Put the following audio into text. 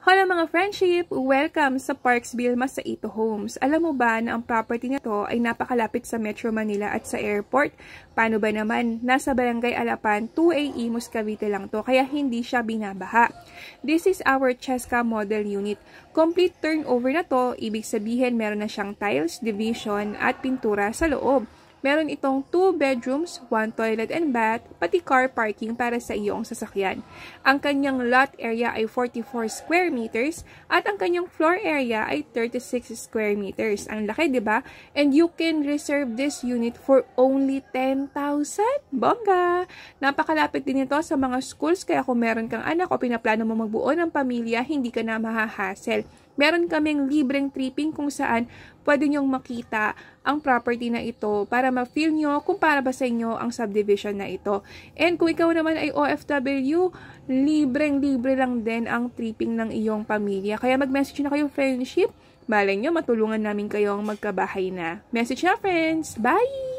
Hello mga friendship! Welcome sa Parksville, Masaito Homes. Alam mo ba na ang property na to ay napakalapit sa Metro Manila at sa airport? Paano ba naman? Nasa Barangay Alapan, 2A Imus Cavite lang to, kaya hindi siya binabaha. This is our Cheska model unit. Complete turnover na to, ibig sabihin meron na siyang tiles, division at pintura sa loob. Meron itong 2 bedrooms, 1 toilet and bath, pati car parking para sa iyong sasakyan. Ang kanyang lot area ay 44 square meters at ang kanyang floor area ay 36 square meters. Ang laki, 'di ba? And you can reserve this unit for only 10,000. Bongga! Napakalapit din ito sa mga schools kaya kung meron kang anak o pinaplano mo magbuo ng pamilya, hindi ka na mahahassle. Meron kaming libreng tripping kung saan pwede nyong makita ang property na ito para ma-feel nyo kung para ba sa inyo ang subdivision na ito. And kung ikaw naman ay OFW, libreng-libre lang din ang tripping ng iyong pamilya. Kaya mag-message na kayo friendship. Malay nyo, matulungan namin kayong magkabahay na. Message na friends! Bye!